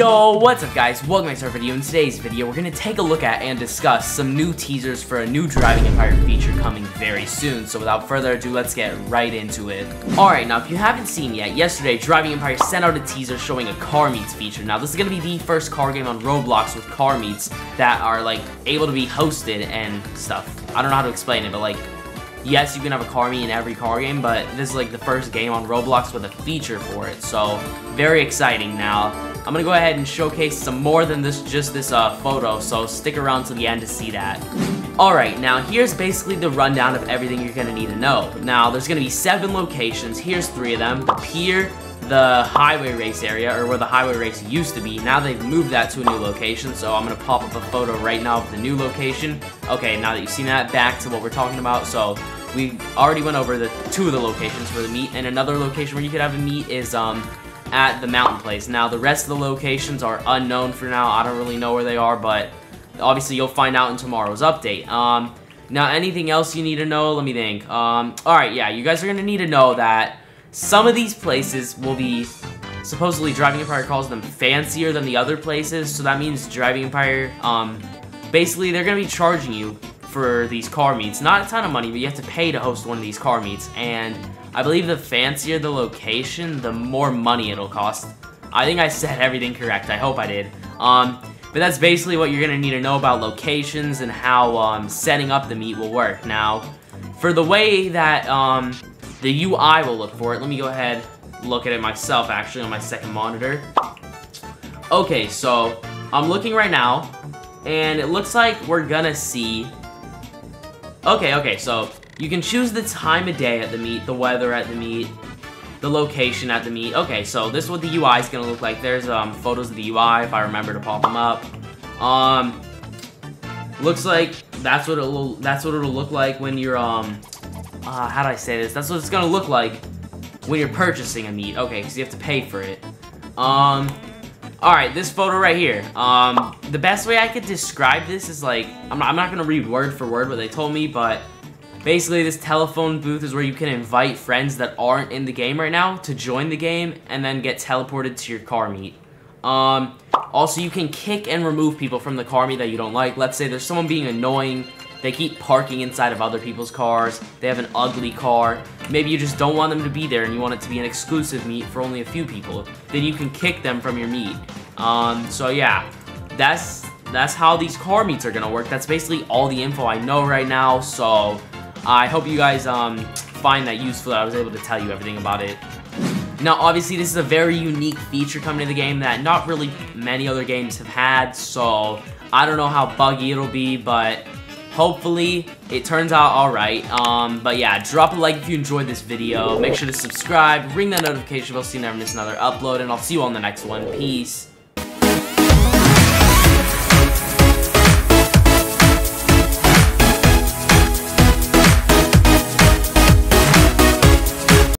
Yo, what's up guys? Welcome back to our video. In today's video, we're to take a look at and discuss some new teasers for a new Driving Empire feature coming very soon. So without further ado, let's get right into it. Alright, now if you haven't seen yet, yesterday Driving Empire sent out a teaser showing a car meets feature. Now this is to be the first car game on Roblox with car meets that are like able to be hosted and stuff. I don't know how to explain it, but like yes, you can have a car meet in every car game, but this is like the first game on Roblox with a feature for it, so very exciting now. I'm gonna go ahead and showcase some more than this, just this uh, photo, so stick around to the end to see that. Alright, now here's basically the rundown of everything you're gonna need to know. Now, there's gonna be seven locations, here's three of them, the pier, the highway race area, or where the highway race used to be. Now they've moved that to a new location, so I'm gonna pop up a photo right now of the new location. Okay, now that you've seen that, back to what we're talking about. So we already went over the two of the locations for the meet, and another location where you could have a meet is um at the mountain place. Now the rest of the locations are unknown for now. I don't really know where they are, but obviously you'll find out in tomorrow's update. Um, now anything else you need to know? Let me think. Um, all right, yeah, you guys are gonna need to know that some of these places will be supposedly Driving Empire calls them fancier than the other places. So that means Driving Empire, um, basically they're gonna be charging you for these car meets. Not a ton of money, but you have to pay to host one of these car meets. And I believe the fancier the location, the more money it'll cost. I think I said everything correct. I hope I did. Um, but that's basically what you're to need to know about locations and how um, setting up the meet will work. Now, for the way that um, the UI will look for it, let me go ahead look at it myself actually on my second monitor. Okay, so I'm looking right now, and it looks like we're gonna see Okay, okay, so you can choose the time of day at the meet, the weather at the meet, the location at the meet. Okay, so this is what the UI is to look like. There's um, photos of the UI, if I remember to pop them up. Um, looks like that's what it'll that's what it'll look like when you're um uh, how do I say this? That's what it's gonna look like when you're purchasing a meet. Okay, because you have to pay for it. Um, Alright, this photo right here. Um, the best way I could describe this is like, I'm not, I'm not gonna read word for word what they told me, but basically this telephone booth is where you can invite friends that aren't in the game right now to join the game and then get teleported to your car meet. Um, also, you can kick and remove people from the car meet that you don't like. Let's say there's someone being annoying they keep parking inside of other people's cars. They have an ugly car. Maybe you just don't want them to be there and you want it to be an exclusive meet for only a few people. Then you can kick them from your meet. Um, so yeah, that's that's how these car meets are gonna work. That's basically all the info I know right now. So I hope you guys um, find that useful. I was able to tell you everything about it. Now, obviously, this is a very unique feature coming to the game that not really many other games have had, so I don't know how buggy it'll be, but Hopefully, it turns out alright. Um, but yeah, drop a like if you enjoyed this video. Make sure to subscribe, ring that notification bell so you never miss another upload, and I'll see you on the next one. Peace.